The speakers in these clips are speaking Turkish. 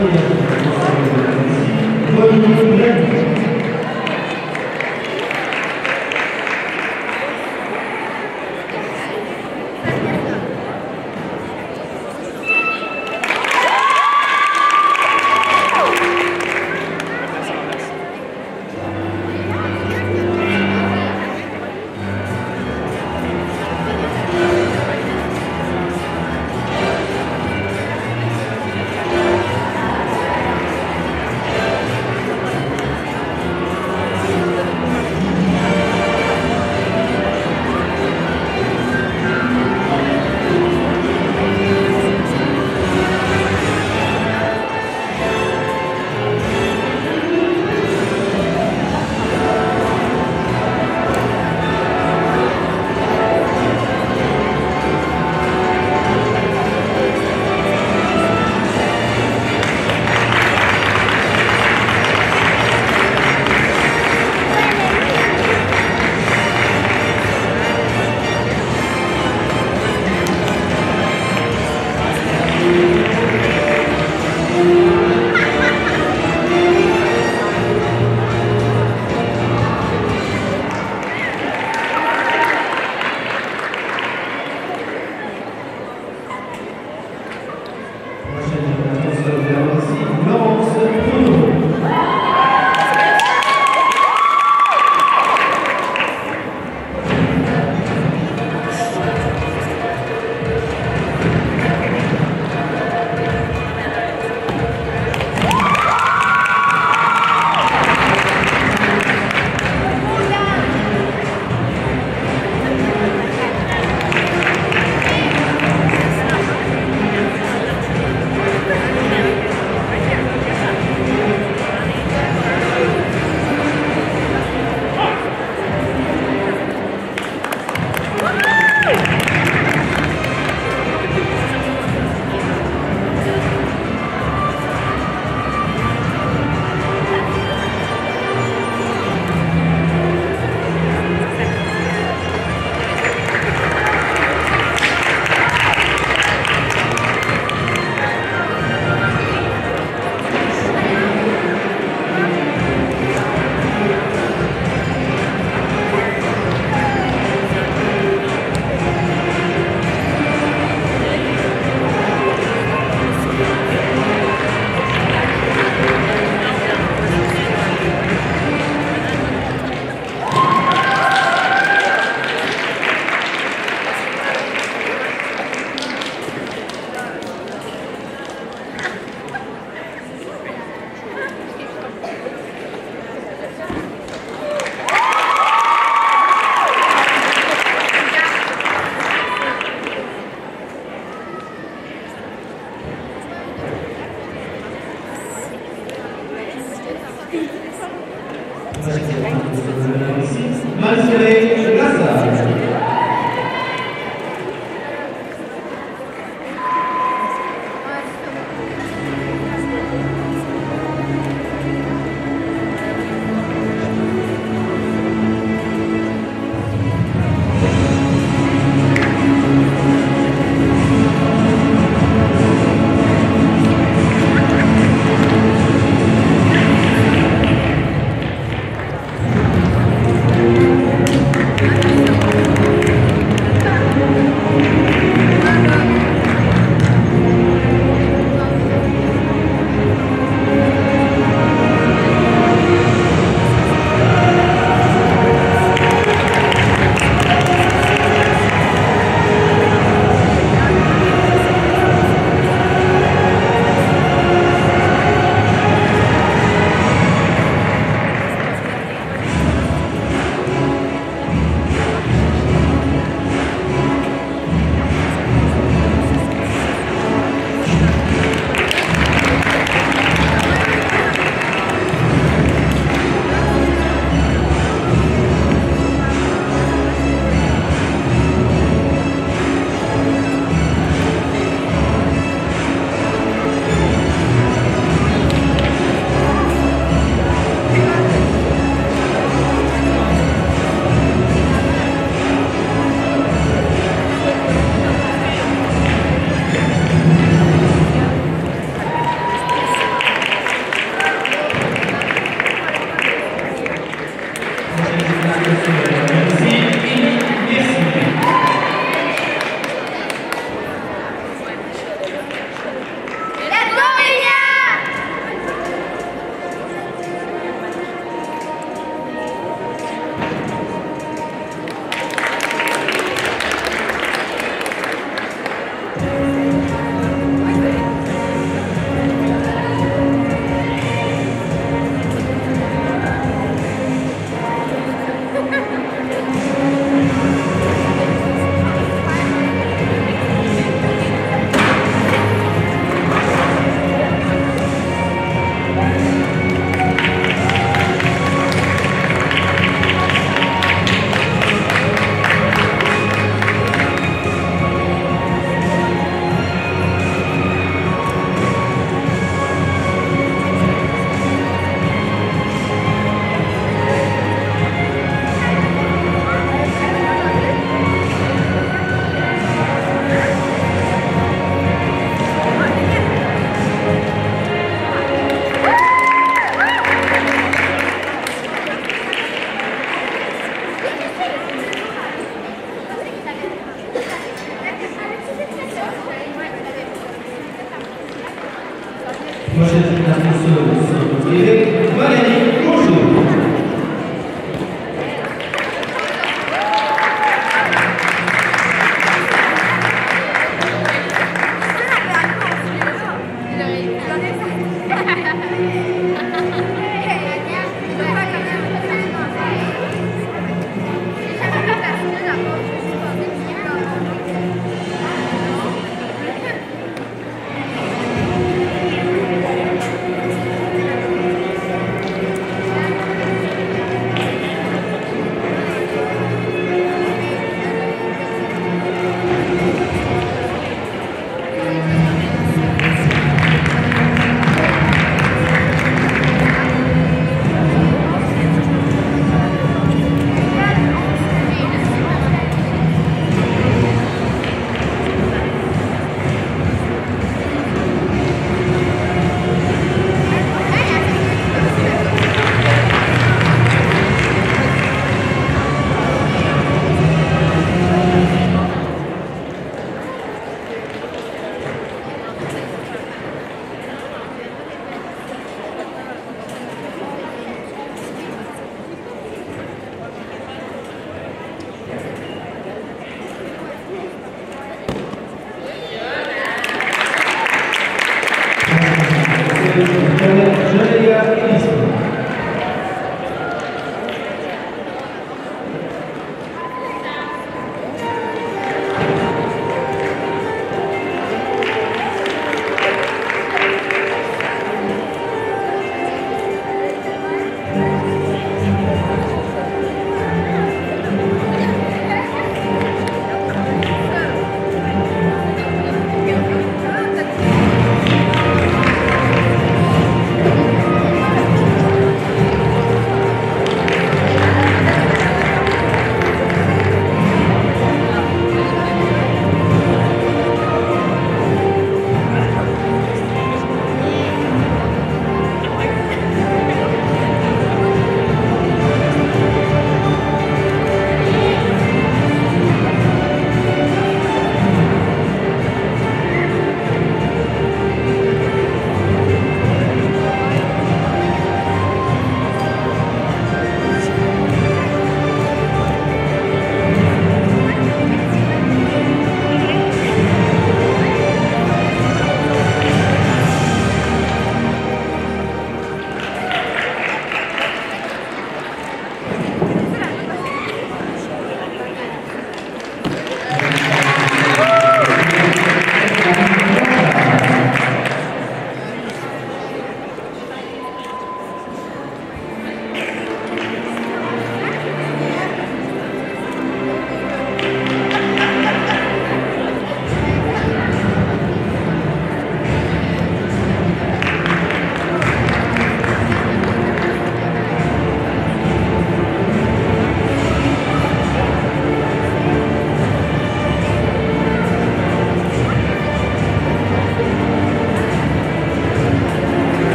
Hallelujah.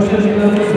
Proszę